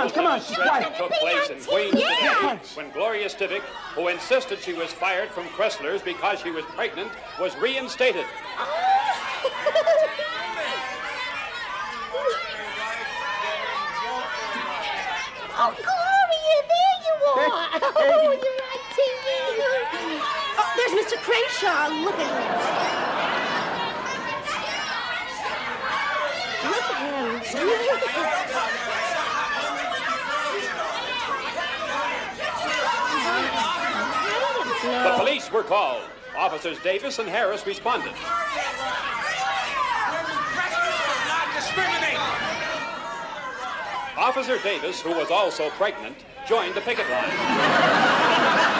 on, come on, she's quiet. took place in Queens today when Gloria Stivic, who insisted she was fired from Kressler's because she was pregnant, was reinstated. Oh, Gloria, there you are. Oh, you're on TV. Oh, there's Mr. Crenshaw. Look at him. Look at The police were called. Officers Davis and Harris responded. Officer Davis, who was also pregnant, joined the picket line.